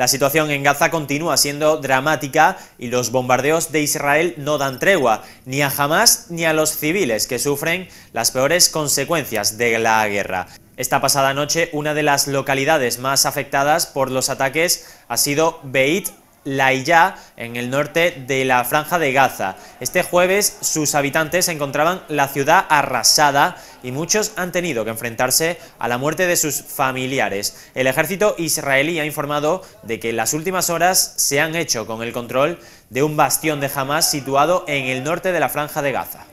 La situación en Gaza continúa siendo dramática y los bombardeos de Israel no dan tregua, ni a Hamas ni a los civiles que sufren las peores consecuencias de la guerra. Esta pasada noche, una de las localidades más afectadas por los ataques ha sido Beit Laiyá, en el norte de la Franja de Gaza. Este jueves sus habitantes encontraban la ciudad arrasada y muchos han tenido que enfrentarse a la muerte de sus familiares. El ejército israelí ha informado de que en las últimas horas se han hecho con el control de un bastión de Hamas situado en el norte de la Franja de Gaza.